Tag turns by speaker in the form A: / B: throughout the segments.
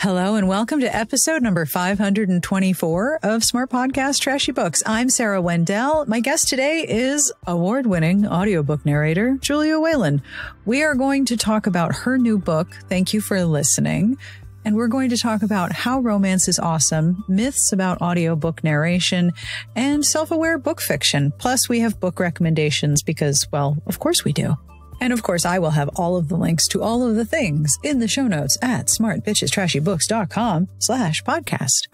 A: Hello and welcome to episode number 524 of Smart Podcast Trashy Books. I'm Sarah Wendell. My guest today is award winning audiobook narrator Julia Whelan. We are going to talk about her new book, Thank You for Listening. And we're going to talk about how romance is awesome, myths about audiobook narration, and self aware book fiction. Plus, we have book recommendations because, well, of course we do. And of course, I will have all of the links to all of the things in the show notes at smartbitchestrashybooks.com slash podcast.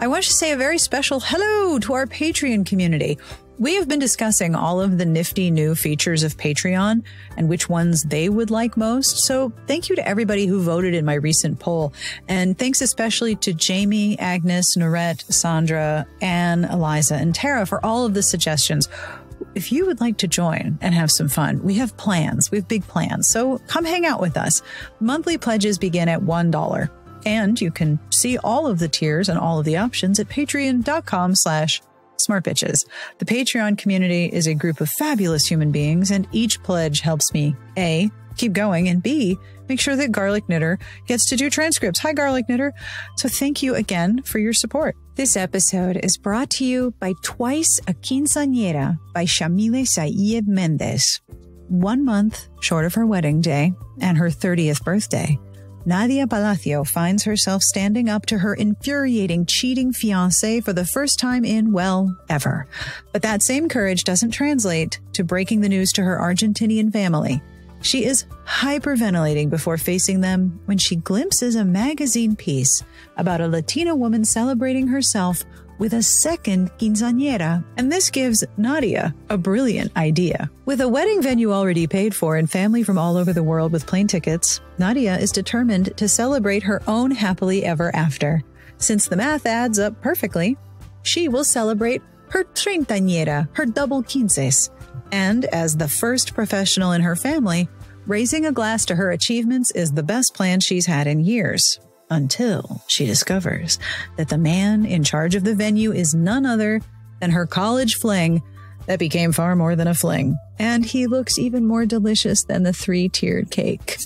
A: I want to say a very special hello to our Patreon community. We have been discussing all of the nifty new features of Patreon and which ones they would like most. So thank you to everybody who voted in my recent poll. And thanks especially to Jamie, Agnes, Norette, Sandra, Anne, Eliza, and Tara for all of the suggestions if you would like to join and have some fun, we have plans. We have big plans. So come hang out with us. Monthly pledges begin at $1. And you can see all of the tiers and all of the options at patreon.com slash smartbitches. The Patreon community is a group of fabulous human beings, and each pledge helps me A, keep going, and B, make sure that Garlic Knitter gets to do transcripts. Hi, Garlic Knitter. So thank you again for your support. This episode is brought to you by Twice a Quinceañera by Yamile Saied Mendez. One month short of her wedding day and her 30th birthday, Nadia Palacio finds herself standing up to her infuriating, cheating fiance for the first time in, well, ever. But that same courage doesn't translate to breaking the news to her Argentinian family. She is hyperventilating before facing them when she glimpses a magazine piece about a Latina woman celebrating herself with a second quinceañera, and this gives Nadia a brilliant idea. With a wedding venue already paid for and family from all over the world with plane tickets, Nadia is determined to celebrate her own happily ever after. Since the math adds up perfectly, she will celebrate her treintañera, her double quinces, and as the first professional in her family, raising a glass to her achievements is the best plan she's had in years. Until she discovers that the man in charge of the venue is none other than her college fling, that became far more than a fling. And he looks even more delicious than the three tiered cake.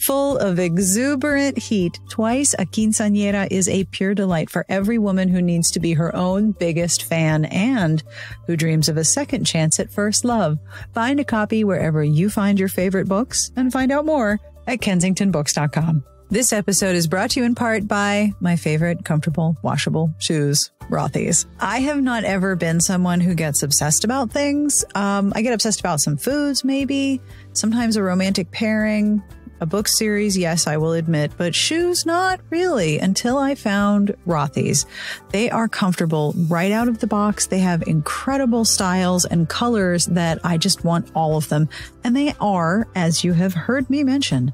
A: Full of exuberant heat, Twice a Quinceañera is a pure delight for every woman who needs to be her own biggest fan and who dreams of a second chance at first love. Find a copy wherever you find your favorite books and find out more at kensingtonbooks.com. This episode is brought to you in part by my favorite comfortable washable shoes, Rothy's. I have not ever been someone who gets obsessed about things. Um, I get obsessed about some foods, maybe, sometimes a romantic pairing, a book series, yes, I will admit, but shoes, not really until I found Rothy's. They are comfortable right out of the box. They have incredible styles and colors that I just want all of them. And they are, as you have heard me mention,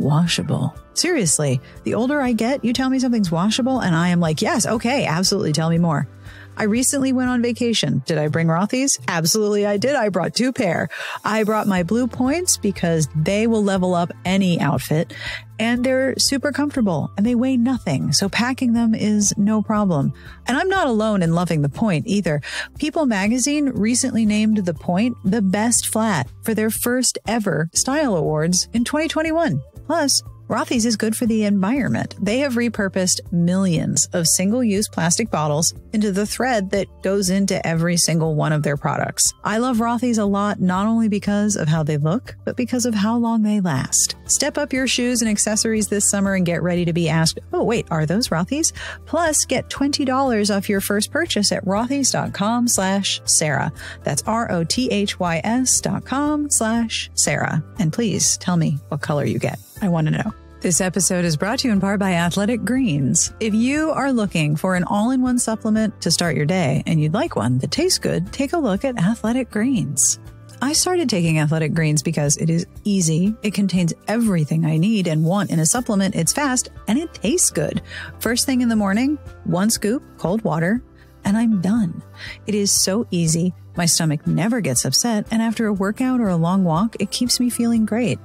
A: washable. Seriously, the older I get, you tell me something's washable, and I am like, yes, okay, absolutely, tell me more. I recently went on vacation. Did I bring Rothy's? Absolutely, I did. I brought two pair. I brought my blue points because they will level up any outfit and they're super comfortable and they weigh nothing. So packing them is no problem. And I'm not alone in loving the point either. People magazine recently named the point the best flat for their first ever style awards in 2021. Plus, Rothy's is good for the environment. They have repurposed millions of single use plastic bottles into the thread that goes into every single one of their products. I love Rothy's a lot, not only because of how they look, but because of how long they last. Step up your shoes and accessories this summer and get ready to be asked, oh, wait, are those Rothy's? Plus, get $20 off your first purchase at rothys.com slash Sarah. That's R-O-T-H-Y-S dot com slash Sarah. And please tell me what color you get. I want to know. This episode is brought to you in part by Athletic Greens. If you are looking for an all in one supplement to start your day and you'd like one that tastes good, take a look at Athletic Greens. I started taking Athletic Greens because it is easy, it contains everything I need and want in a supplement, it's fast, and it tastes good. First thing in the morning, one scoop, cold water, and I'm done. It is so easy. My stomach never gets upset, and after a workout or a long walk, it keeps me feeling great.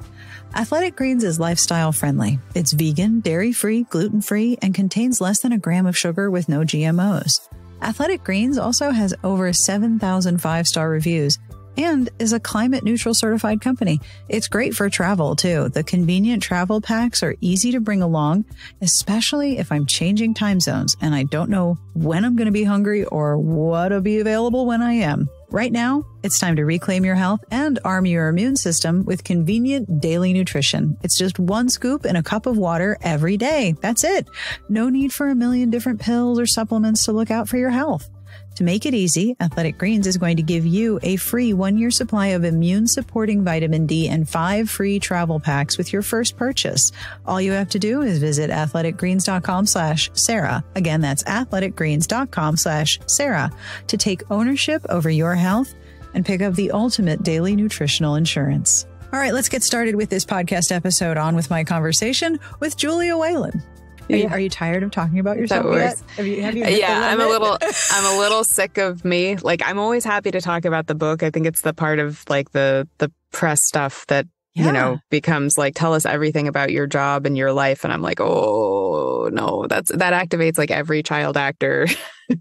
A: Athletic Greens is lifestyle friendly. It's vegan, dairy free, gluten free, and contains less than a gram of sugar with no GMOs. Athletic Greens also has over 7,000 five star reviews and is a climate neutral certified company. It's great for travel too. The convenient travel packs are easy to bring along, especially if I'm changing time zones and I don't know when I'm going to be hungry or what'll be available when I am. Right now, it's time to reclaim your health and arm your immune system with convenient daily nutrition. It's just one scoop in a cup of water every day. That's it. No need for a million different pills or supplements to look out for your health. To make it easy, Athletic Greens is going to give you a free one year supply of immune supporting vitamin D and five free travel packs with your first purchase. All you have to do is visit athleticgreens.com slash Sarah. Again, that's athleticgreens.com slash Sarah to take ownership over your health and pick up the ultimate daily nutritional insurance. All right, let's get started with this podcast episode on with my conversation with Julia Whelan. Are, you, are you tired of talking about yourself yet?
B: Have you, have you yeah, I'm a little, I'm a little sick of me. Like, I'm always happy to talk about the book. I think it's the part of like the the press stuff that yeah. you know becomes like tell us everything about your job and your life, and I'm like, oh no, that's that activates like every child actor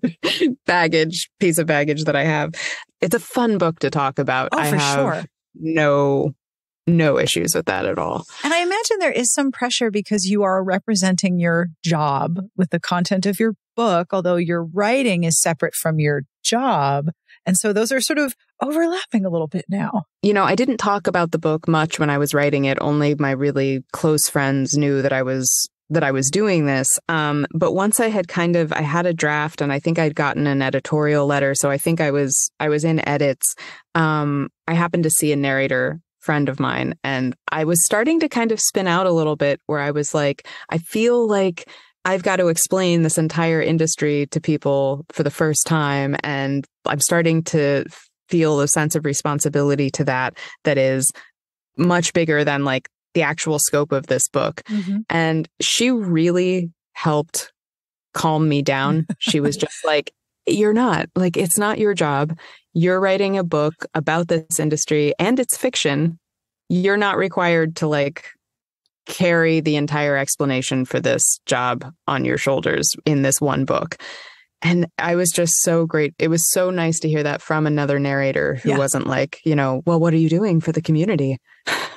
B: baggage piece of baggage that I have. It's a fun book to talk about.
A: Oh,
B: I
A: for
B: have
A: sure.
B: no no issues with that at all.
A: And I imagine there is some pressure because you are representing your job with the content of your book, although your writing is separate from your job. And so those are sort of overlapping a little bit now.
B: You know, I didn't talk about the book much when I was writing it. Only my really close friends knew that I was that I was doing this. Um, but once I had kind of I had a draft and I think I'd gotten an editorial letter. So I think I was I was in edits. Um, I happened to see a narrator friend of mine. And I was starting to kind of spin out a little bit where I was like, I feel like I've got to explain this entire industry to people for the first time. And I'm starting to feel a sense of responsibility to that that is much bigger than like the actual scope of this book. Mm-hmm. And she really helped calm me down. she was just like, you're not like it's not your job you're writing a book about this industry and it's fiction you're not required to like carry the entire explanation for this job on your shoulders in this one book. And i was just so great it was so nice to hear that from another narrator who yeah. wasn't like you know well what are you doing for the community?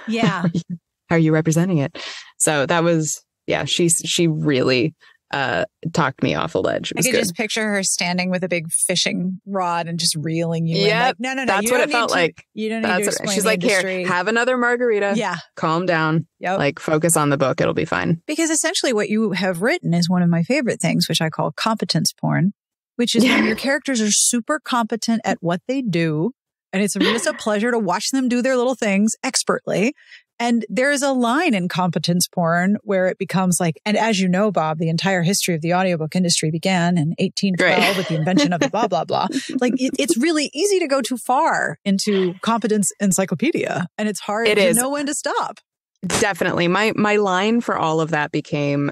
A: Yeah.
B: How are you representing it? So that was yeah she's she really uh, talked me off a ledge.
A: I could
B: good.
A: just picture her standing with a big fishing rod and just reeling you
B: yeah,
A: in. Like, no, no, no.
B: That's what it felt
A: to,
B: like.
A: You don't need that's to explain
B: She's like,
A: industry.
B: here, have another margarita.
A: Yeah.
B: Calm down.
A: Yep.
B: Like, focus on the book. It'll be fine.
A: Because essentially what you have written is one of my favorite things, which I call competence porn, which is yeah. when your characters are super competent at what they do. And it's just a pleasure to watch them do their little things expertly. And there's a line in competence porn where it becomes like, and as you know, Bob, the entire history of the audiobook industry began in 1812 right. with the invention of the blah, blah, blah. Like it, it's really easy to go too far into competence encyclopedia and it's hard
B: it
A: to
B: is.
A: know when to stop.
B: Definitely. My my line for all of that became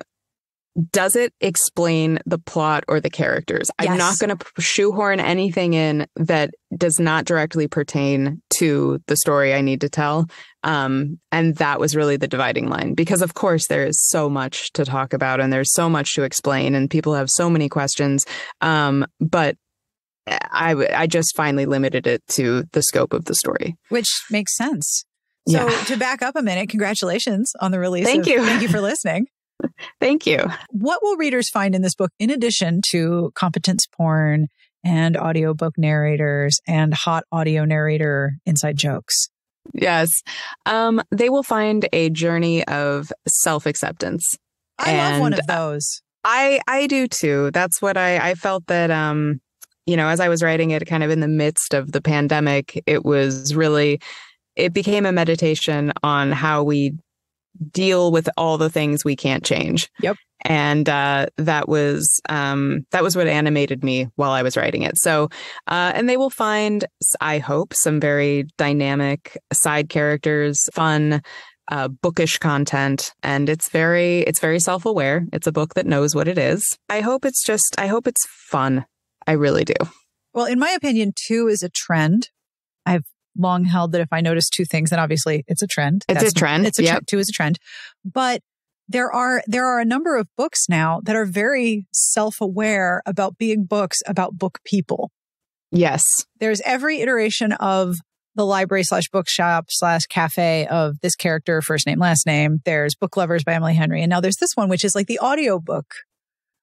B: does it explain the plot or the characters?
A: Yes.
B: I'm not going to shoehorn anything in that does not directly pertain to the story I need to tell. Um, and that was really the dividing line because, of course, there is so much to talk about and there's so much to explain, and people have so many questions. Um, but I, I just finally limited it to the scope of the story,
A: which makes sense. So, yeah. to back up a minute, congratulations on the release.
B: Thank
A: of,
B: you.
A: Thank you for listening.
B: Thank you.
A: What will readers find in this book in addition to competence porn and audiobook narrators and hot audio narrator inside jokes?
B: Yes. Um, they will find a journey of self acceptance.
A: I and love one of those.
B: I, I do too. That's what I, I felt that, um, you know, as I was writing it kind of in the midst of the pandemic, it was really, it became a meditation on how we deal with all the things we can't change.
A: Yep.
B: And uh, that was um, that was what animated me while I was writing it. So, uh, and they will find, I hope, some very dynamic side characters, fun, uh, bookish content, and it's very it's very self aware. It's a book that knows what it is. I hope it's just I hope it's fun. I really do.
A: Well, in my opinion, two is a trend. I've long held that if I notice two things, then obviously it's a trend.
B: It's That's, a trend.
A: It's a yep. trend. Two is a trend. But there are there are a number of books now that are very self-aware about being books about book people.
B: Yes.
A: There's every iteration of the library slash bookshop slash cafe of this character, first name, last name. There's Book Lovers by Emily Henry. And now there's this one, which is like the audiobook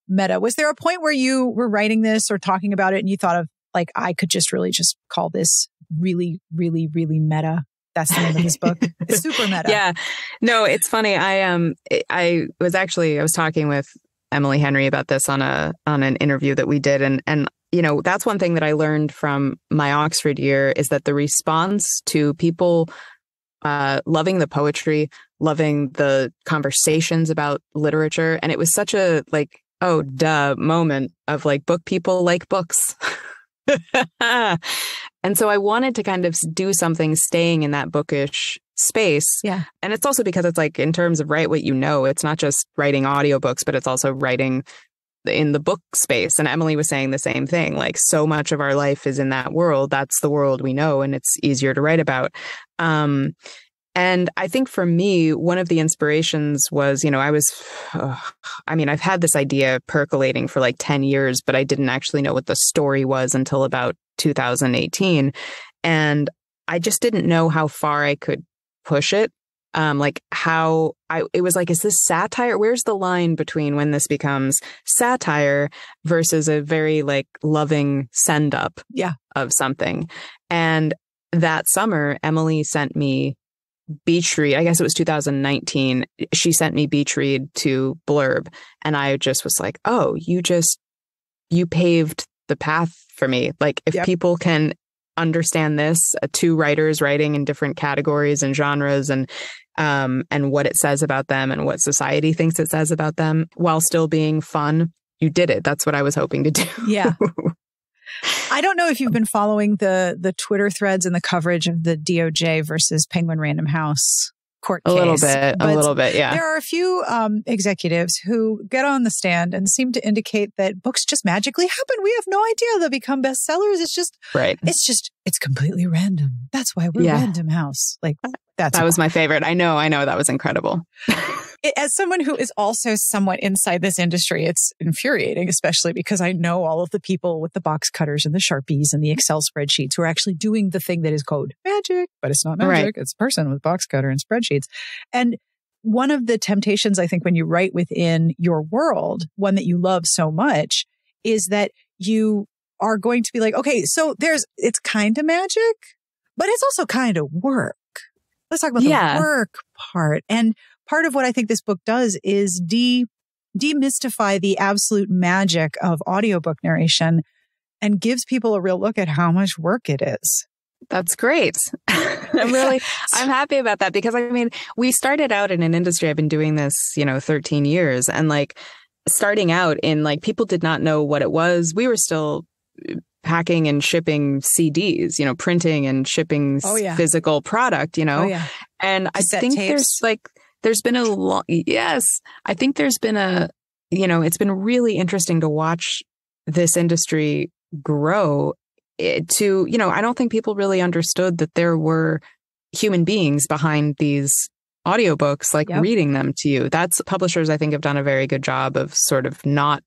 A: meta. Was there a point where you were writing this or talking about it and you thought of like, I could just really just call this really, really, really meta? That's the name of this book. It's super meta.
B: Yeah. No, it's funny. I um I was actually I was talking with Emily Henry about this on a on an interview that we did and and you know, that's one thing that I learned from my Oxford year is that the response to people uh, loving the poetry, loving the conversations about literature, and it was such a like, oh, duh moment of like book people like books. and so I wanted to kind of do something staying in that bookish space.
A: Yeah.
B: And it's also because it's like in terms of write what you know, it's not just writing audiobooks, but it's also writing in the book space. And Emily was saying the same thing. Like so much of our life is in that world. That's the world we know, and it's easier to write about. Um, and I think for me, one of the inspirations was, you know, I was, uh, I mean, I've had this idea percolating for like 10 years, but I didn't actually know what the story was until about 2018. And I just didn't know how far I could push it um, like how I it was like, is this satire? Where's the line between when this becomes satire versus a very like loving send up
A: yeah.
B: of something? And that summer, Emily sent me Beach Read. I guess it was 2019. She sent me Beach Read to Blurb, and I just was like, "Oh, you just you paved the path for me. Like, if yep. people can understand this, uh, two writers writing in different categories and genres, and um, and what it says about them and what society thinks it says about them while still being fun. You did it. That's what I was hoping to do.
A: Yeah. I don't know if you've been following the the Twitter threads and the coverage of the DOJ versus Penguin Random House court
B: case. A little bit, a little bit, yeah.
A: There are a few um, executives who get on the stand and seem to indicate that books just magically happen. We have no idea they'll become bestsellers. It's just,
B: right.
A: It's just, it's completely random. That's why we're yeah. Random House. Like that's
B: that was my favorite. I know, I know, that was incredible.
A: as someone who is also somewhat inside this industry, it's infuriating, especially because I know all of the people with the box cutters and the Sharpies and the Excel spreadsheets who are actually doing the thing that is called magic, but it's not magic. Right. It's a person with box cutter and spreadsheets. And one of the temptations, I think, when you write within your world, one that you love so much, is that you are going to be like, okay, so there's, it's kind of magic, but it's also kind of work. Let's talk about the work part. And part of what I think this book does is de demystify the absolute magic of audiobook narration and gives people a real look at how much work it is.
B: That's great. I'm really, I'm happy about that because I mean, we started out in an industry. I've been doing this, you know, 13 years and like starting out in like people did not know what it was. We were still uh, packing and shipping CDs, you know, printing and shipping oh, yeah. physical product, you know, oh, yeah. and Cassette I think tapes. there's like, there's been a long, yes, I think there's been a, you know, it's been really interesting to watch this industry grow eh, to, you know, I don't think people really understood that there were human beings behind these audiobooks, like yep. reading them to you. That's publishers, I think, have done a very good job of sort of not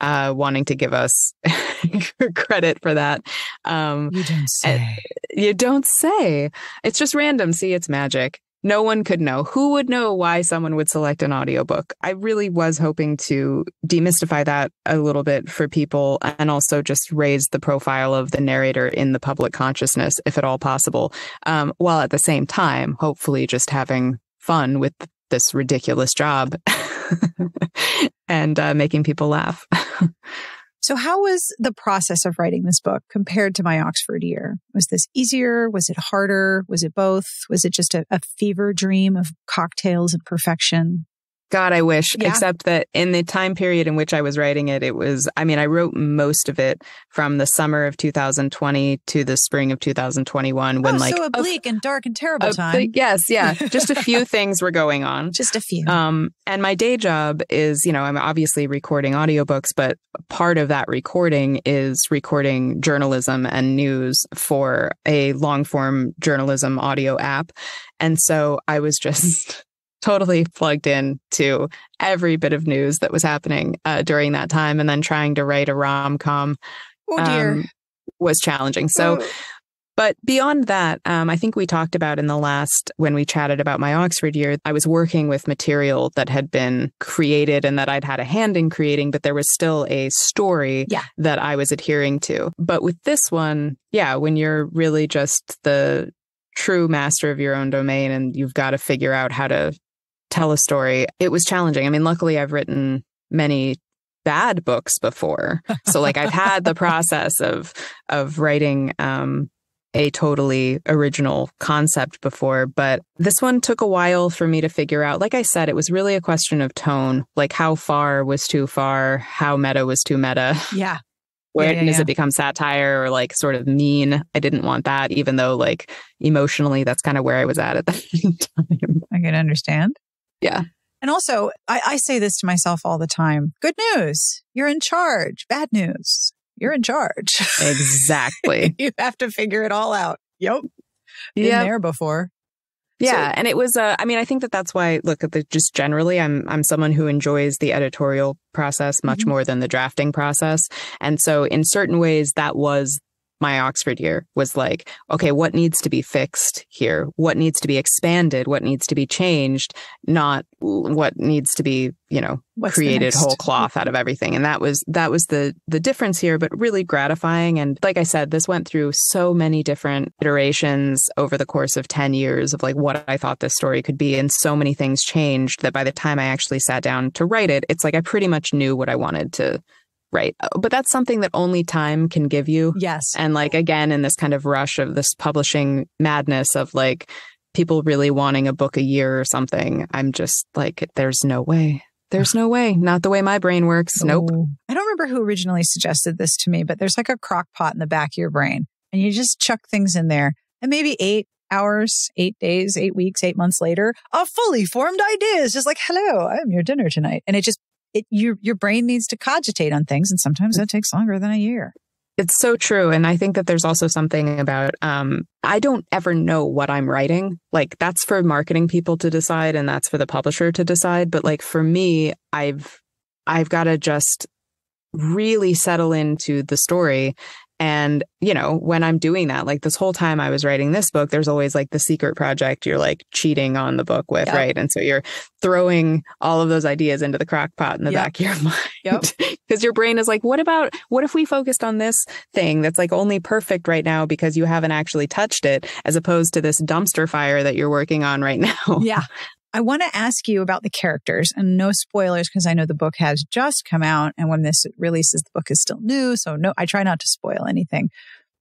B: uh, wanting to give us credit for that.
A: Um, you don't say.
B: You don't say. It's just random. See, it's magic no one could know. Who would know why someone would select an audiobook? I really was hoping to demystify that a little bit for people and also just raise the profile of the narrator in the public consciousness, if at all possible, um, while at the same time, hopefully just having fun with this ridiculous job and uh, making people laugh.
A: So how was the process of writing this book compared to my Oxford year? Was this easier? Was it harder? Was it both? Was it just a, a fever dream of cocktails and perfection?
B: God, I wish, yeah. except that in the time period in which I was writing it, it was, I mean, I wrote most of it from the summer of 2020 to the spring of 2021 when
A: oh,
B: like
A: so a bleak a, and dark and terrible a, time.
B: yes. Yeah. Just a few things were going on.
A: Just a few.
B: Um, and my day job is, you know, I'm obviously recording audiobooks, but part of that recording is recording journalism and news for a long form journalism audio app. And so I was just totally plugged in to every bit of news that was happening uh, during that time and then trying to write a rom-com
A: oh dear
B: um, was challenging so oh. But beyond that, um, I think we talked about in the last, when we chatted about my Oxford year, I was working with material that had been created and that I'd had a hand in creating, but there was still a story
A: yeah.
B: that I was adhering to. But with this one, yeah, when you're really just the true master of your own domain and you've got to figure out how to tell a story, it was challenging. I mean, luckily, I've written many bad books before. So like I've had the process of of writing um a totally original concept before, but this one took a while for me to figure out. Like I said, it was really a question of tone, like how far was too far, how meta was too meta.
A: Yeah.
B: Where
A: yeah, yeah,
B: does
A: yeah.
B: it become satire or like sort of mean? I didn't want that, even though like emotionally, that's kind of where I was at at the time.
A: I can understand.
B: Yeah.
A: And also, I, I say this to myself all the time good news, you're in charge. Bad news, you're in charge.
B: Exactly.
A: you have to figure it all out. Yep. Been
B: yeah.
A: there before.
B: Yeah,
A: So-
B: and it was. Uh, I mean, I think that that's why. Look, at the, just generally, I'm I'm someone who enjoys the editorial process much
A: Mhm.
B: more than the drafting process, and so in certain ways, that was my Oxford year. Was like, okay, what needs to be fixed here? What needs to be expanded? What needs to be changed? Not what needs to be, you know,
A: What's
B: created whole cloth out of mm-hmm. everything and that was that was the the difference here but really gratifying and like i said this went through so many different iterations over the course of 10 years of like what i thought this story could be and so many things changed that by the time i actually sat down to write it it's like i pretty much knew what i wanted to write uh, but that's something that only time can give you
A: Yes.
B: and like again in this kind of rush of this publishing madness of like people really wanting a book a year or something i'm just like there's no way there's no way not the way my brain works nope
A: Ooh. I don't remember who originally suggested this to me, but there's like a crock pot in the back of your brain and you just chuck things in there and maybe eight hours, eight days, eight weeks, eight months later, a fully formed idea is just like, hello, I'm your dinner tonight. And it just, it, your, your brain needs to cogitate on things. And sometimes that takes longer than a year.
B: It's so true. And I think that there's also something about, um, I don't ever know what I'm writing. Like that's for marketing people to decide and that's for the publisher to decide. But like for me, I've, I've got to just really settle into the story. And, you know, when I'm doing that, like this whole time I was writing this book, there's always like the secret project you're like cheating on the book with,
A: Yep.
B: right? And so you're throwing all of those ideas into the crock pot in the
A: Yep.
B: back of your mind.
A: Yep.
B: Because your brain is like, what about, what if we focused on this thing that's like only perfect right now because you haven't actually touched it, as opposed to this dumpster fire that you're working on right now?
A: Yeah. I want to ask you about the characters and no spoilers because I know the book has just come out and when this releases, the book is still new. So no, I try not to spoil anything.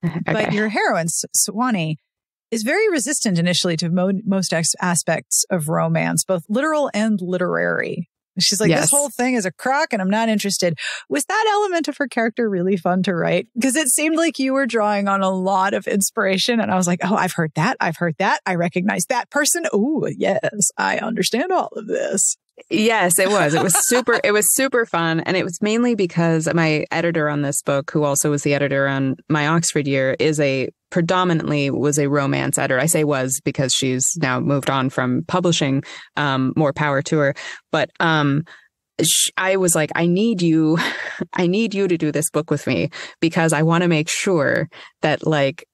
A: But your heroine, S- Sewanee, is very resistant initially to mo- most ex- aspects of romance, both literal and literary. She's like,
B: Yes.
A: this whole thing is a crock and I'm not interested. Was that element of her character really fun to write? Because it seemed like you were drawing on a lot of inspiration. And I was like, oh, I've heard that. I've heard that. I recognize that person. Oh, yes, I understand all of this.
B: Yes, it was. It was super. it was super fun, and it was mainly because my editor on this book, who also was the editor on my Oxford year, is a predominantly was a romance editor. I say was because she's now moved on from publishing. Um, more power to her. But um, I was like, I need you, I need you to do this book with me because I want to make sure that like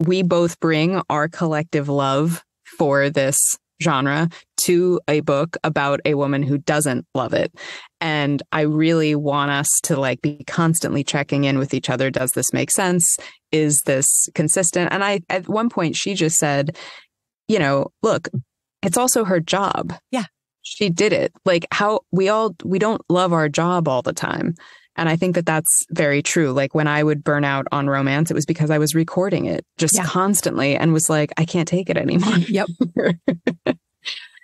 B: we both bring our collective love for this genre to a book about a woman who doesn't love it. And I really want us to like be constantly checking in with each other. Does this make sense? Is this consistent? And I, at one point, she just said, you know, look, it's also her job.
A: Yeah.
B: She did it. Like how we all, we don't love our job all the time. And I think that that's very true. Like when I would burn out on romance, it was because I was recording it just
A: Yeah.
B: constantly and was like, I can't take it anymore.
A: Yep.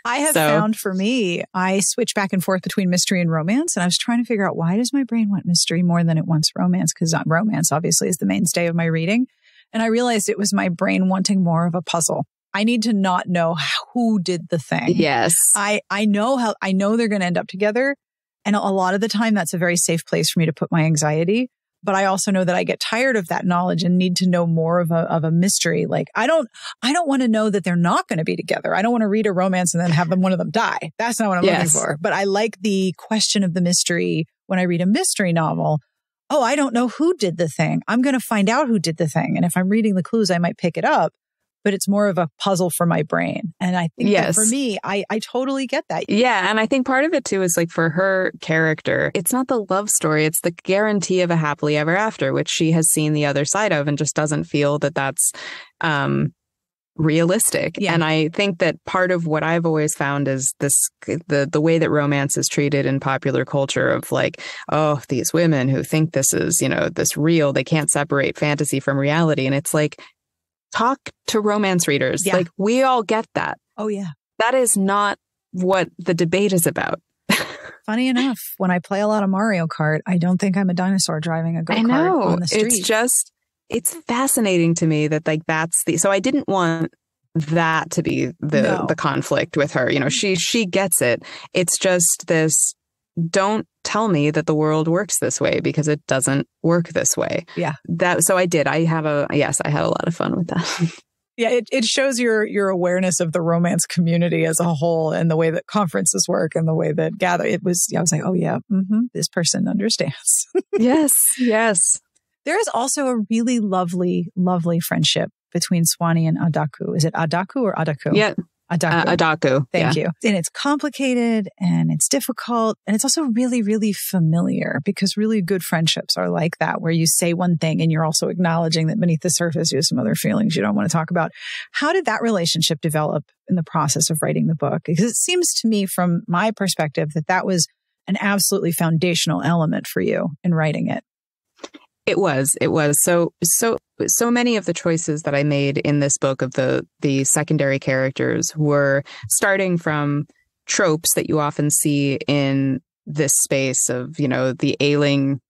A: I have
B: So-
A: found for me, I switch back and forth between mystery and romance. And I was trying to figure out why does my brain want mystery more than it wants romance? Because uh, romance obviously is the mainstay of my reading. And I realized it was my brain wanting more of a puzzle. I need to not know who did the thing.
B: yes.
A: I, I know how, I know they're going to end up together. And a lot of the time that's a very safe place for me to put my anxiety. But I also know that I get tired of that knowledge and need to know more of a, of a mystery. Like I don't, I don't want to know that they're not going to be together. I don't want to read a romance and then have them, one of them die. That's not what I'm
B: Yes.
A: looking for. But I like the question of the mystery when I read a mystery novel oh, I don't know who did the thing. I'm going to find out who did the thing. And if I'm reading the clues, I might pick it up but it's more of a puzzle for my brain. And I think yes. for me, I, I totally get that.
B: Yeah. And I think part of it too is like for her character, it's not the love story, it's the guarantee of a happily ever after, which she has seen the other side of and just doesn't feel that that's, um, realistic yeah. and i think that part of what i've always found is this the the way that romance is treated in popular culture of like oh these women who think this is you know this real they can't separate fantasy from reality and it's like talk to romance readers. Yeah. Like we all get that.
A: Oh, yeah.
B: That is not what the debate is about.
A: Funny enough, when I play a lot of Mario Kart, I don't think I'm a dinosaur driving a go kart on the street.
B: It's just, it's fascinating to me that like that's the. So I didn't want that to be the no. the conflict with her. You know, she she gets it. It's just this don't tell me that the world works this way because it doesn't work this way.
A: Yeah.
B: That so I did. I have a yes, I had a lot of fun with that.
A: yeah, it, it shows your your awareness of the romance community as a whole and the way that conferences work and the way that gather it was I was like, oh yeah, mm-hmm, this person understands.
B: yes, yes.
A: There is also a really lovely, lovely friendship between Sewanee and Adaku. Is it Adaku or Adaku?
B: Yeah. Adaku. Uh, Adaku.
A: Thank yeah. you. And it's complicated and it's difficult. And it's also really, really familiar because really good friendships are like that, where you say one thing and you're also acknowledging that beneath the surface you have some other feelings you don't want to talk about. How did that relationship develop in the process of writing the book? Because it seems to me, from my perspective, that that was an absolutely foundational element for you in writing it.
B: It was. It was. So so so many of the choices that I made in this book of the the secondary characters were starting from tropes that you often see in this space of, you know, the ailing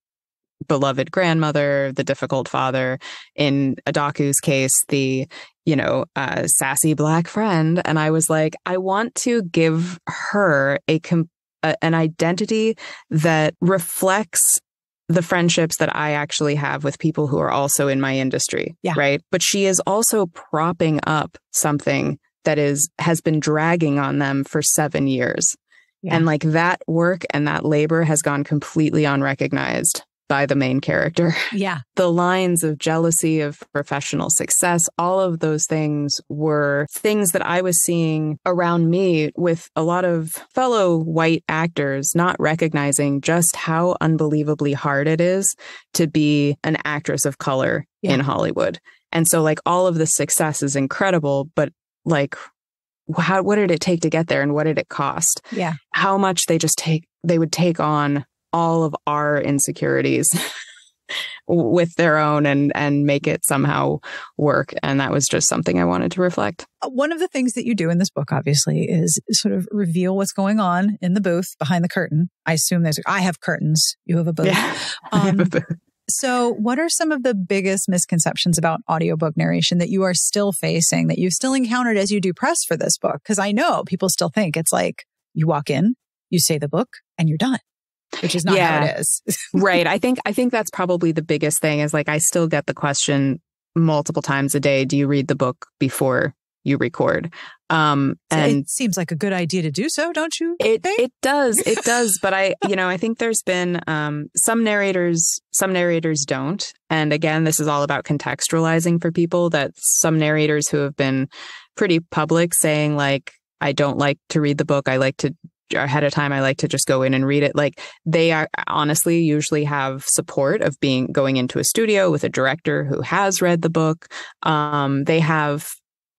B: beloved grandmother, the difficult father, in Adaku's case, the, you know, uh, sassy black friend. And I was like, I want to give her a, com- a an identity that reflects the friendships that I actually have with people who are also in my industry.
A: Yeah.
B: Right. But she is also propping up something that is has been dragging on them for seven years. Yeah. And like that work and that labor has gone completely unrecognized by the main character.
A: Yeah.
B: The lines of jealousy, of professional success, all of those things were things that I was seeing around me with a lot of fellow white actors not recognizing just how unbelievably hard it is to be an actress of color yeah. in Hollywood. And so, like, all of the success is incredible, but like, how, what did it take to get there and what did it cost?
A: Yeah.
B: How much they just take, they would take on all of our insecurities with their own and and make it somehow work. And that was just something i wanted to reflect.
A: Uh, one of the things that you do in this book obviously is sort of reveal what's going on in the booth behind the curtain. I assume there's i have curtains. You have a booth,
B: yeah, um, a booth.
A: so what are some of the biggest misconceptions about audiobook narration that you are still facing that you've still encountered as you do press for this book? Because i know people still think it's like you walk in you say the book and you're done which is not yeah. how it is.
B: right. I think I think that's probably the biggest thing is like I still get the question multiple times a day, do you read the book before you record?
A: Um and it seems like a good idea to do so, don't you?
B: It think? it does. It does, but I you know, I think there's been um some narrators some narrators don't. And again, this is all about contextualizing for people that some narrators who have been pretty public saying like I don't like to read the book. I like to ahead of time. I like to just go in and read it. Like they are honestly usually have support of being going into a studio with a director who has read the book. Um, they have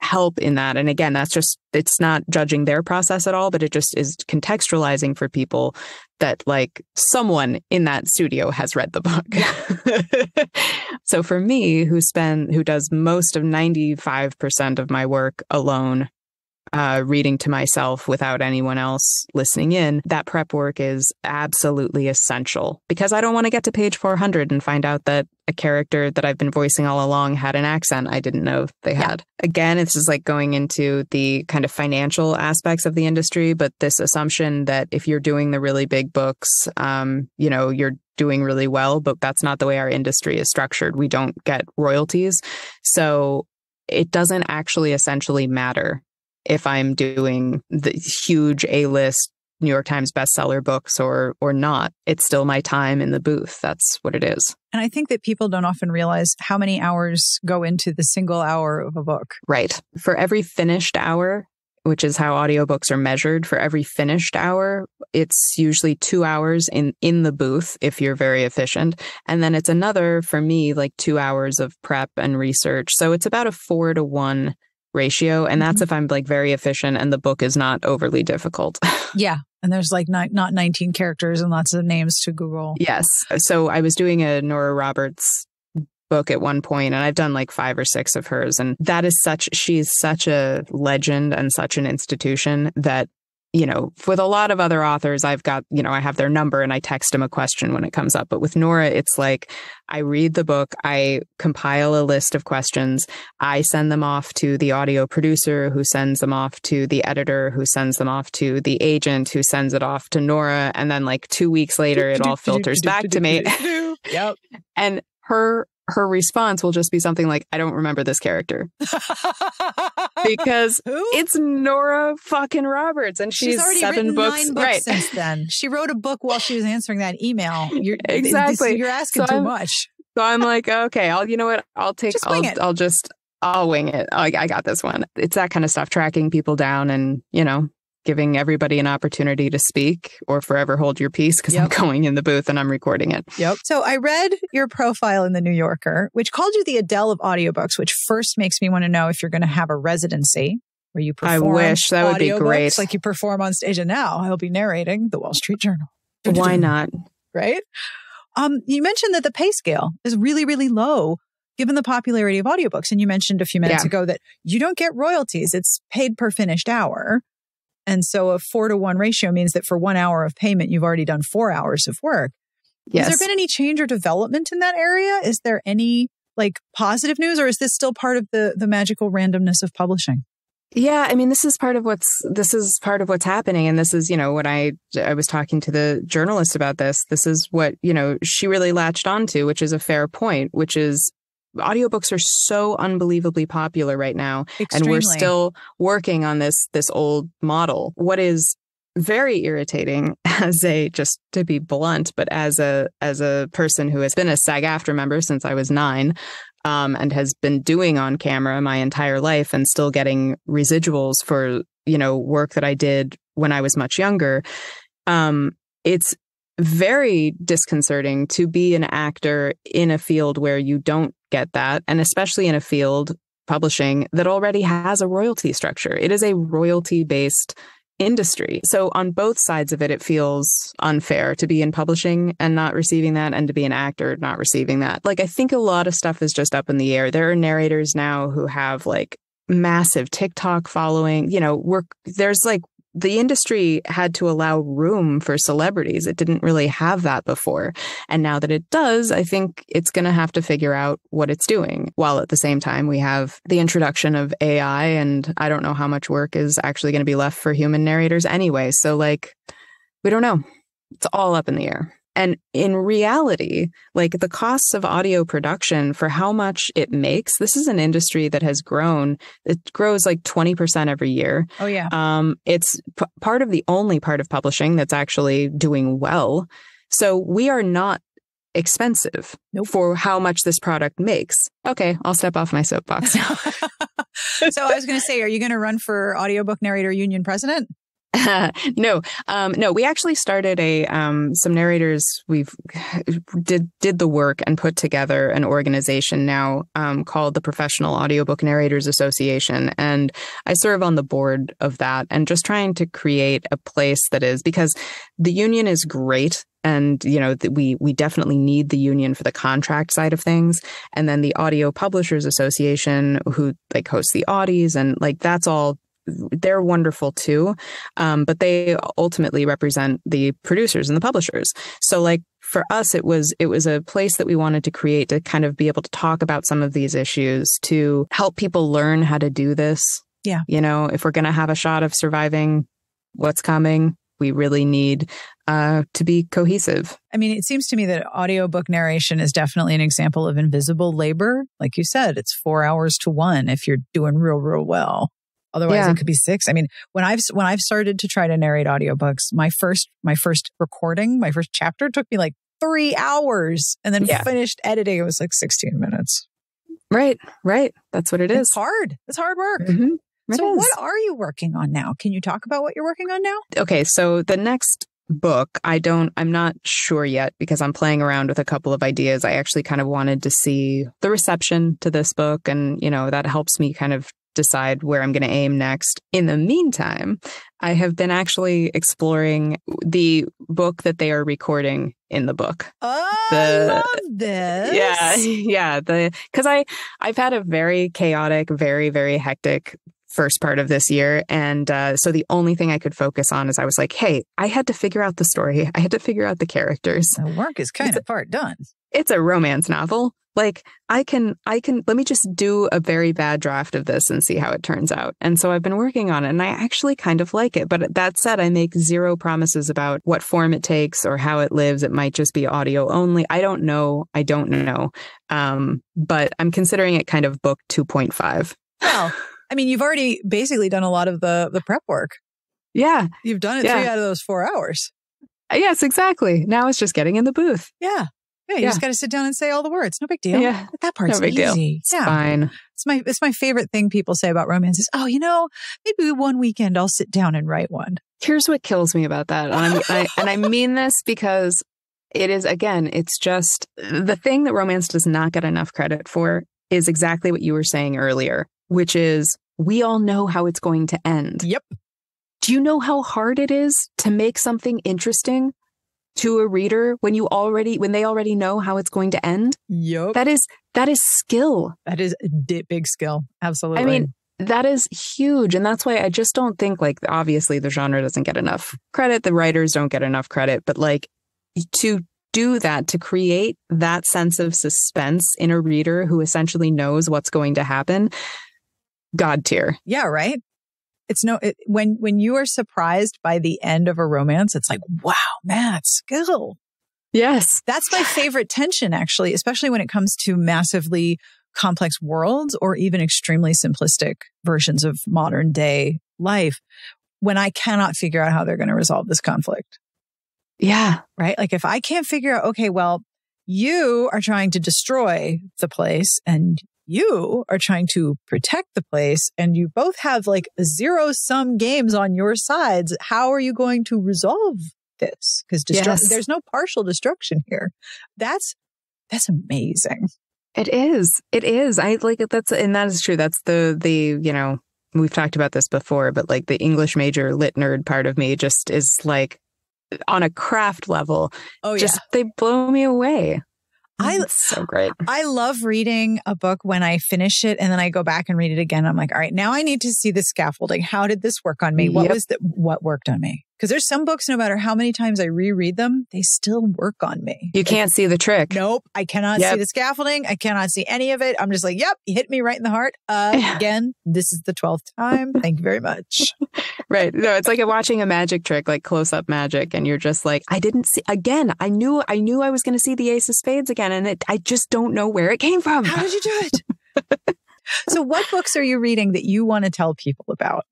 B: help in that. And again, that's just, it's not judging their process at all, but it just is contextualizing for people that like someone in that studio has read the book. so for me, who spend, who does most of 95% of my work alone, uh, reading to myself without anyone else listening in, that prep work is absolutely essential because I don't want to get to page 400 and find out that a character that I've been voicing all along had an accent I didn't know they had. Yeah. Again, this is like going into the kind of financial aspects of the industry, but this assumption that if you're doing the really big books, um, you know, you're doing really well, but that's not the way our industry is structured. We don't get royalties. So it doesn't actually essentially matter if I'm doing the huge A list New York Times bestseller books or or not. It's still my time in the booth. That's what it is.
A: And I think that people don't often realize how many hours go into the single hour of a book.
B: Right. For every finished hour, which is how audiobooks are measured, for every finished hour, it's usually 2 hours in in the booth if you're very efficient, and then it's another for me like 2 hours of prep and research. So it's about a 4 to 1 ratio and that's mm-hmm. if i'm like very efficient and the book is not overly difficult
A: yeah and there's like not, not 19 characters and lots of names to Google.
B: Yes. So I was doing a Nora Roberts book at one point and I've done like five or six of hers. And that is such, she's such a legend and such an institution that you know, with a lot of other authors, I've got, you know, I have their number and I text them a question when it comes up. But with Nora, it's like I read the book, I compile a list of questions, I send them off to the audio producer who sends them off to the editor who sends them off to the agent who sends it off to Nora. And then like two weeks later, it all filters back to me.
A: Yep.
B: And her her response will just be something like, I don't remember this character. because it's Nora fucking Roberts and she's,
A: she's already
B: seven
A: books.
B: books. right.
A: since then. She wrote a book while she was answering that email. You're,
B: exactly.
A: This, you're asking
B: so
A: too
B: I'm,
A: much.
B: So I'm like, okay, I'll, you know what? I'll take,
A: just
B: I'll. I'll just, I'll wing it. I, I got this one. It's that kind of stuff, tracking people down and, you know, giving everybody an opportunity to speak or forever hold your peace because yep. I'm going in the booth and I'm recording it.
A: Yep. So I read your profile in the New Yorker, which called you the Adele of audiobooks, which first makes me want to know if you're going to have a residency where you perform. I
B: wish that would be great.
A: Like you perform on stage, and now I'll be narrating the Wall Street Journal.
B: Why not?
A: Right. Um, you mentioned that the pay scale is really, really low given the popularity of audiobooks. And you mentioned a few minutes yeah. ago that you don't get royalties. It's paid per finished hour. And so a four to one ratio means that for one hour of payment, you've already done four hours of work. Yes. Has there been any change or development in that area? Is there any like positive news or is this still part of the, the magical randomness of publishing?
B: Yeah, I mean, this is part of what's this is part of what's happening, and this is you know when I I was talking to the journalist about this. This is what you know she really latched onto, which is a fair point, which is audiobooks are so unbelievably popular right now
A: Extremely.
B: and we're still working on this this old model what is very irritating as a just to be blunt but as a as a person who has been a SAG-AFTRA member since I was 9 um, and has been doing on camera my entire life and still getting residuals for you know work that I did when I was much younger um, it's very disconcerting to be an actor in a field where you don't get that, and especially in a field publishing that already has a royalty structure. It is a royalty based industry. So on both sides of it, it feels unfair to be in publishing and not receiving that, and to be an actor not receiving that. Like, I think a lot of stuff is just up in the air. There are narrators now who have like massive TikTok following. You know, work there's like the industry had to allow room for celebrities. It didn't really have that before. And now that it does, I think it's going to have to figure out what it's doing. While at the same time, we have the introduction of AI, and I don't know how much work is actually going to be left for human narrators anyway. So, like, we don't know. It's all up in the air. And in reality, like the costs of audio production for how much it makes, this is an industry that has grown. It grows like 20% every year.
A: Oh, yeah.
B: Um, it's p- part of the only part of publishing that's actually doing well. So we are not expensive
A: nope.
B: for how much this product makes. Okay, I'll step off my soapbox now.
A: so I was going to say, are you going to run for audiobook narrator union president?
B: no, um, no. We actually started a um, some narrators. We've did did the work and put together an organization now um, called the Professional Audiobook Narrators Association, and I serve on the board of that. And just trying to create a place that is because the union is great and you know we we definitely need the union for the contract side of things and then the audio publishers association who like hosts the audies and like that's all they're wonderful too, um, but they ultimately represent the producers and the publishers. So like for us, it was it was a place that we wanted to create to kind of be able to talk about some of these issues to help people learn how to do this.
A: Yeah,
B: you know, if we're going to have a shot of surviving what's coming, we really need uh, to be cohesive.
A: I mean, it seems to me that audiobook narration is definitely an example of invisible labor. Like you said, it's four hours to one if you're doing real, real well. Otherwise
B: Yeah.
A: it could be six. I mean, when I've, when I've started to try to narrate audiobooks, my first, my first recording, my first chapter took me like three hours and then
B: Yeah.
A: finished editing. It was like 16 minutes.
B: Right, right. That's what it is.
A: It's hard. It's hard work.
B: Mhm. It
A: so
B: is.
A: what are you working on now? Can you talk about what you're working on now?
B: okay, so the next book, I don't, I'm not sure yet because I'm playing around with a couple of ideas. I actually kind of wanted to see the reception to this book, and, you know, that helps me kind of decide where I'm going to aim next. In the meantime, I have been actually exploring the book that they are recording in the book.
A: Oh,
B: The-
A: I love this.
B: Yeah, yeah. The because I I've had a very chaotic, very very hectic first part of this year, and uh, so the only thing I could focus on is I was like, hey, I had to figure out the story. I had to figure out the characters.
A: The work is kind of part done.
B: It's a romance novel. Like I can I can let me just do a very bad draft of this and see how it turns out. And so I've been working on it and I actually kind of like it. But that said, I make zero promises about what form it takes or how it lives. It might just be audio only. I don't know. I don't know. Um, but I'm considering it kind of book 2.5.
A: Well, I mean, you've already basically done a lot of the the prep work.
B: Yeah.
A: You've done it
B: Yeah.
A: three out of those four hours.
B: Yes, exactly. Now it's just getting in the booth.
A: Yeah. Yeah, you
B: Yeah.
A: just got to sit down and say all the words. No big deal.
B: Yeah.
A: But that part's
B: No big deal.
A: easy.
B: It's
A: yeah,
B: fine.
A: it's my it's my favorite thing people say about romance is, oh, you know, maybe one weekend I'll sit down and write one.
B: Here's what kills me about that. And, I, and I mean this because it is, again, it's just the thing that romance does not get enough credit for is exactly what you were saying earlier, which is we all know how it's going to end.
A: Yep.
B: Do you know how hard it is to make something interesting to a reader when you already, when they already know how it's going to end?
A: Yep.
B: That is, that is skill.
A: that is a big skill. Absolutely.
B: I mean, that is huge. And that's why I just don't think like obviously the genre doesn't get enough credit. The writers don't get enough credit, but like to do that, to create that sense of suspense in a reader who essentially knows what's going to happen, God tier.
A: yeah, right. It's no it, when when you are surprised by the end of a romance, it's like, wow, that's skill.
B: Yes.
A: That's my favorite tension, actually, especially when it comes to massively complex worlds or even extremely simplistic versions of modern day life. When I cannot figure out how they're going to resolve this conflict,
B: Yeah.
A: right? Like if I can't figure out, okay, well, you are trying to destroy the place and you are trying to protect the place and you both have like zero sum games on your sides. How are you going to resolve this? Because
B: Yes.
A: there's no partial destruction here. That's, that's amazing.
B: It is. It is. I like it. That's, and that is true. That's the, the, you know, we've talked about this before, but like the English major lit nerd part of me just is like on a craft level,
A: Oh,
B: just they blow me away.
A: I-
B: so great.
A: I love reading a book when I finish it and then I go back and read it again. I'm like, all right, now I need to see the scaffolding. How did this work on me? What
B: Yep.
A: was the, what worked on me? Because there's some books, no matter how many times I reread them, they still work on me.
B: You can't see the trick.
A: Nope. I cannot see the scaffolding. I cannot see any of it. I'm just like, yep, you hit me right in the heart. Uh, again, this is the 12th time. Thank you very much.
B: Right. No, it's like watching a magic trick, like close up magic. And you're just like, I didn't see again. I knew, I knew I was going to see the ace of spades again. And it, I just don't know where it came from.
A: How did you do it? so what books are you reading that you want to tell people about?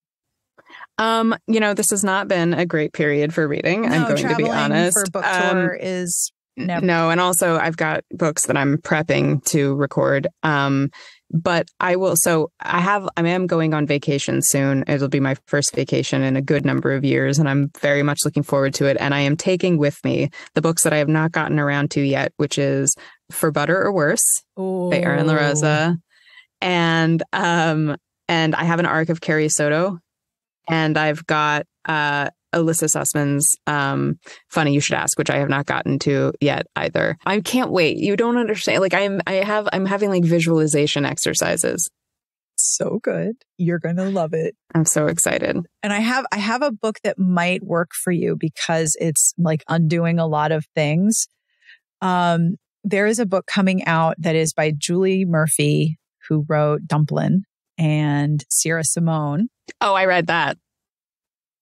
B: Um, you know, this has not been a great period for reading. I'm going to be honest.
A: For book
B: Um,
A: tour is never.
B: No, and also I've got books that I'm prepping to record. Um, but I will. So I have. I am going on vacation soon. It'll be my first vacation in a good number of years, and I'm very much looking forward to it. And I am taking with me the books that I have not gotten around to yet, which is For Better or Worse by Erin
A: Oh.
B: LaRosa, and um, and I have an arc of Carrie Soto, and I've got uh Elissa Sussman's um Funny You Should Ask, which I have not gotten to yet either. I can't wait. You don't understand. Like I'm I have I'm having like visualization exercises.
A: so good. You're going to love it.
B: I'm so excited.
A: And I have I have a book that might work for you because it's like undoing a lot of things. Um there is a book coming out that is by Julie Murphy who wrote Dumplin and Sierra Simone.
B: Oh, I read that.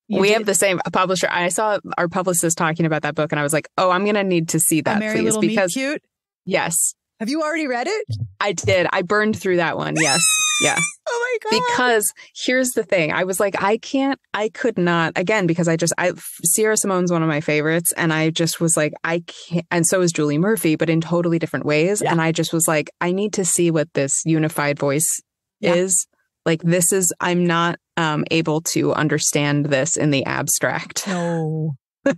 A: You
B: we
A: did
B: have the same publisher. I saw our publicist talking about that book and I was like, "Oh, I'm going to need to see that please
A: Little
B: because
A: Cute.
B: yes,
A: Have you already read it?
B: I did. I burned through that one. Yes. Yeah.
A: oh my God.
B: Because here's the thing. I was like, I can't, I could not, again, because I just, I, Sierra Simone's one of my favorites. And I just was like, I can't, and so is Julie Murphy, but in totally different ways.
A: Yeah.
B: And I just was like, I need to see what this unified voice
A: Yeah.
B: is. Like, this is, I'm not um, able to understand this in the abstract.
A: No.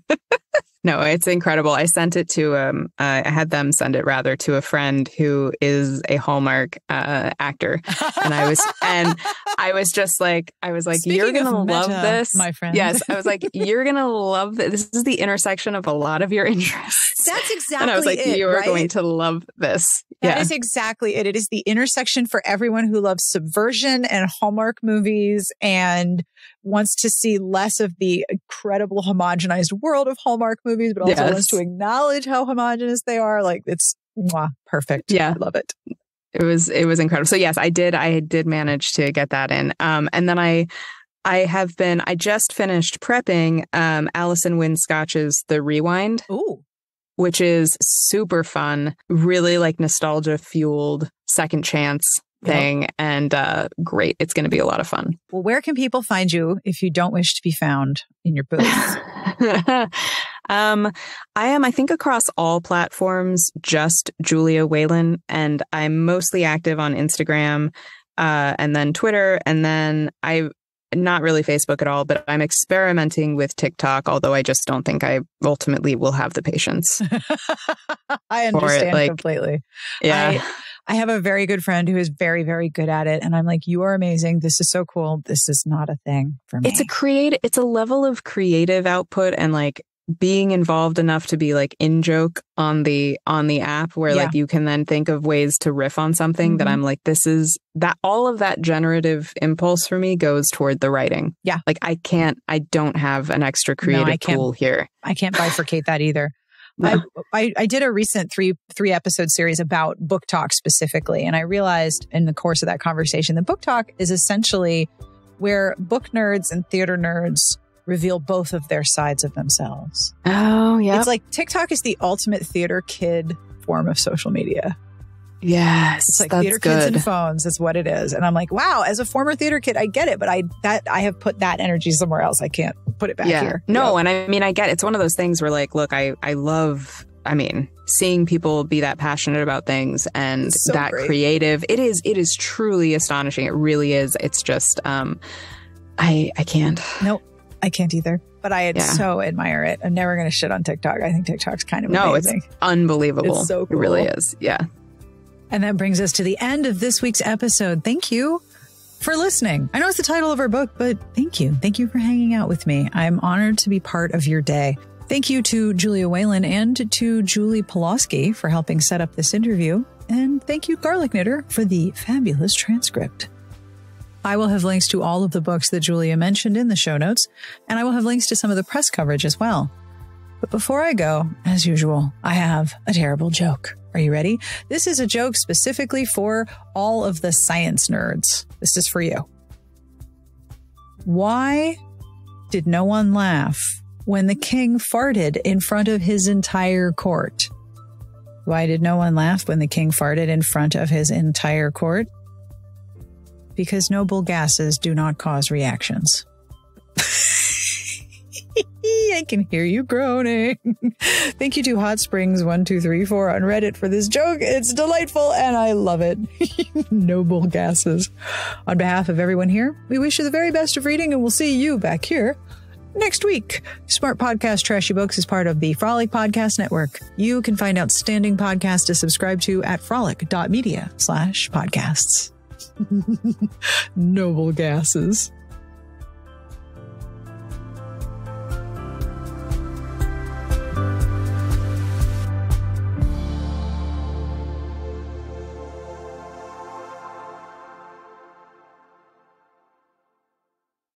B: No, it's incredible. I sent it to um uh, I had them send it rather to a friend who is a Hallmark uh actor. And I was and I was just like I was like
A: Speaking
B: you're going to love this.
A: my friend.
B: Yes, I was like you're going to love this. This is the intersection of a lot of your interests.
A: That's exactly
B: and I was like
A: it,
B: you are
A: right?
B: going to love this.
A: That
B: yeah.
A: is exactly it. It is the intersection for everyone who loves subversion and Hallmark movies and wants to see less of the incredible homogenized world of Hallmark movies, but also
B: Yes.
A: wants to acknowledge how homogenous they are. Like it's mwah, perfect.
B: Yeah.
A: I love it.
B: it was it was incredible. So yes, I did I did manage to get that in. Um and then I I have been I just finished prepping um Allison Wynne Scotch's The Rewind,
A: Ooh.
B: which is super fun, really like nostalgia fueled second chance
A: Yep.
B: thing and uh great. It's going to be a lot of fun.
A: Well, where can people find you if you don't wish to be found in your booth?
B: um, I am, I think, across all platforms, just Julia Whelan, and I'm mostly active on Instagram, uh, and then Twitter, and then I. Not really Facebook at all, but I'm experimenting with TikTok, although I just don't think I ultimately will have the patience.
A: I understand
B: like-
A: completely.
B: Yeah.
A: I have a very good friend who is very, very good at it. And I'm like, you are amazing. This is so cool. This is not a thing for me.
B: it's a create it's a level of creative output and like being involved enough to be like in joke on the on the app where
A: Yeah.
B: like you can then think of ways to riff on something that
A: Mhm.
B: I'm like this is that all of that generative impulse for me goes toward the writing.
A: Yeah.
B: Like I can't I don't have an extra creative
A: can't.
B: tool here.
A: I can't bifurcate that either. I, I I did a recent three three episode series about BookTok specifically, and I realized in the course of that conversation that BookTok is essentially where book nerds and theater nerds reveal both of their sides of themselves.
B: Oh yeah.
A: It's like TikTok is the ultimate theater kid form of social media.
B: Yes.
A: It's like theater kids and phones is what it is. And I'm like, wow, as a former theater kid, I get it, but I that I have put that energy somewhere else. I can't put it back
B: yeah.
A: here.
B: No, and I mean I get it. it's one of those things where like, look, I I love I mean, seeing people be that passionate about things and
A: so
B: that
A: great.
B: creative. It is it is truly astonishing. It really is. It's just um I I can't.
A: Nope, I can't either. But I
B: Yeah.
A: so admire it. I'm never gonna shit on TikTok. I think TikTok's kind of
B: No, it's. Unbelievable.
A: It's so
B: It really is. Yeah.
A: And that brings us to the end of this week's episode. Thank you for listening. I know it's the title of our book, but thank you. Thank you for hanging out with me. I'm honored to be part of your day. Thank you to Julia Whelan and to Julie Pulaski for helping set up this interview. And thank you, Garlic Knitter, for the fabulous transcript. I will have links to all of the books that Julia mentioned in the show notes, and I will have links to some of the press coverage as well. But before I go, as usual, I have a terrible joke. Are you ready? This is a joke specifically for all of the science nerds. This is for you. Why did no one laugh when the king farted in front of his entire court? Why did no one laugh when the king farted in front of his entire court? Because noble gases do not cause reactions. I can hear you groaning. Thank you to Hot Springs 1234 on Reddit for this joke. It's delightful and I love it. Noble gases. On behalf of everyone here, we wish you the very best of reading and we'll see you back here next week. Smart Podcast Trashy Books is part of the Frolic Podcast Network. You can find outstanding podcasts to subscribe to at frolic.media slash podcasts. Noble gases.